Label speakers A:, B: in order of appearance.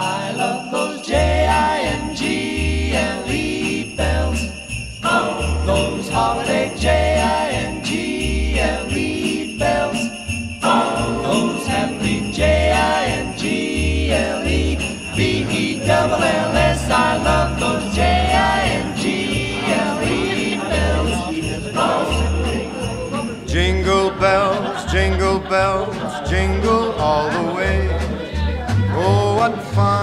A: I love those J-I-N-G-L-E bells. Oh, those holiday J-I-N-G-L-E bells. Oh, those happy J-I-N-G-L-E B-E-double-L-S. I love those J-I-N-G-L-E bells.
B: Jingle bells, jingle bells, jingle all the way.